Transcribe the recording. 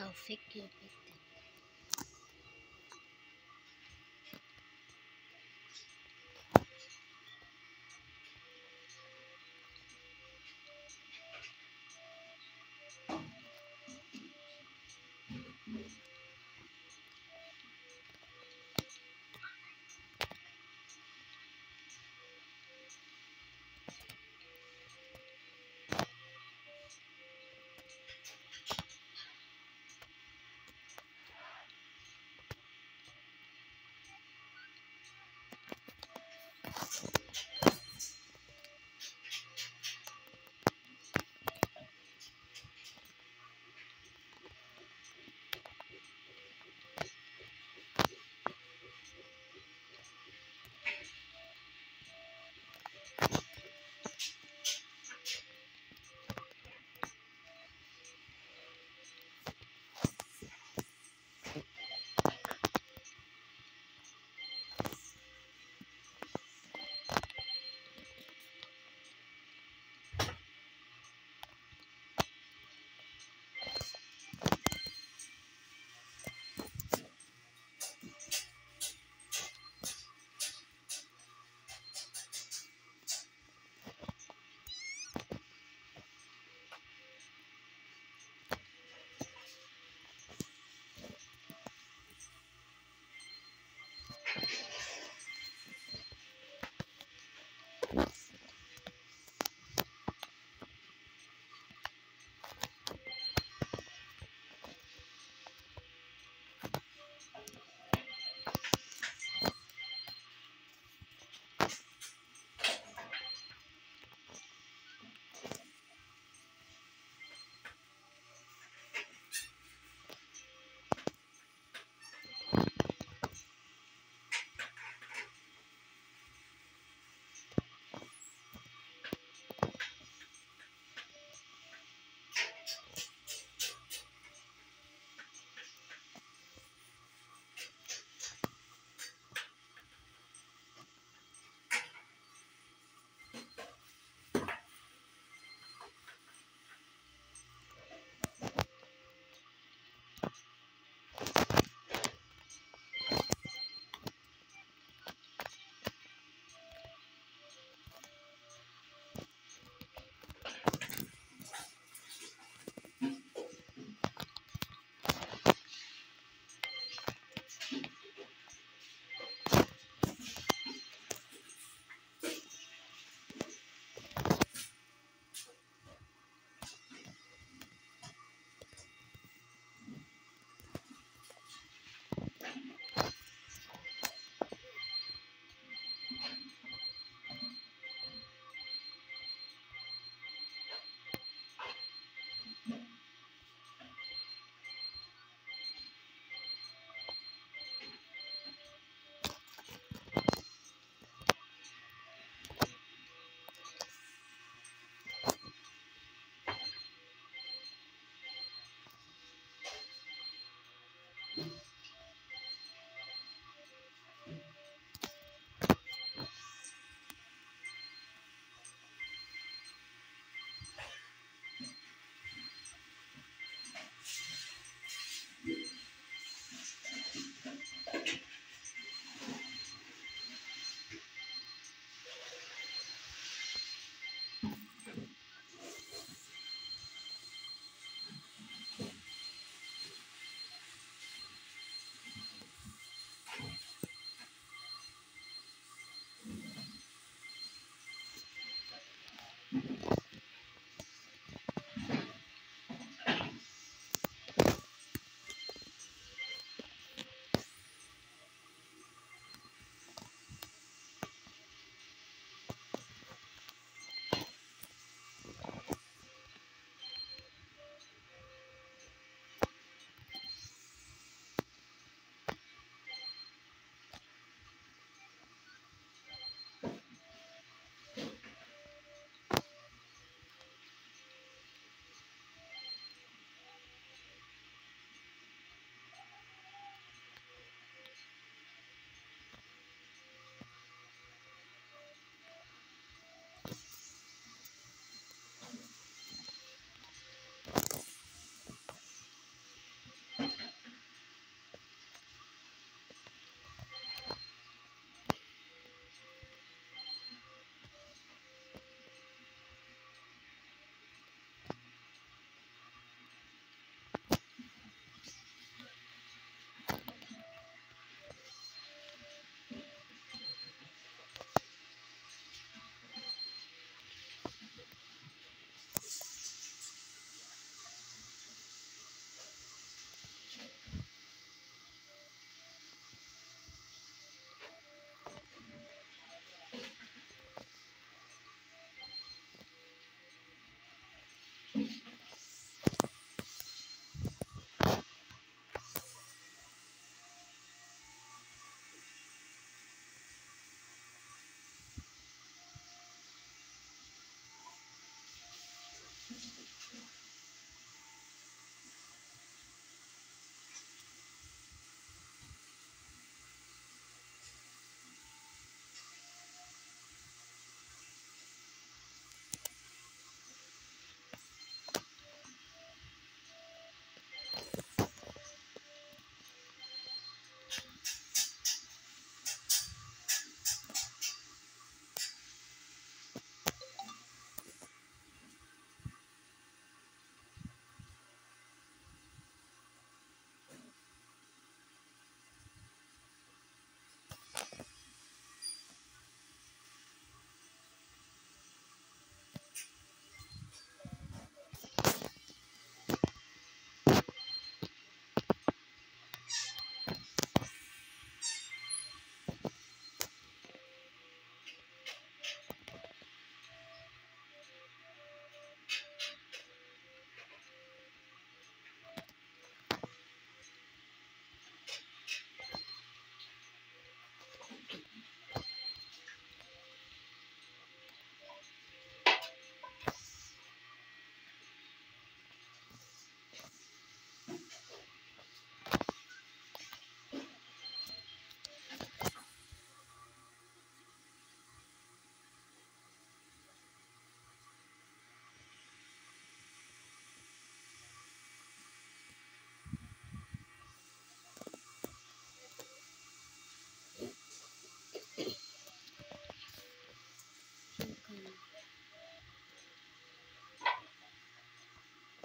I'll figure it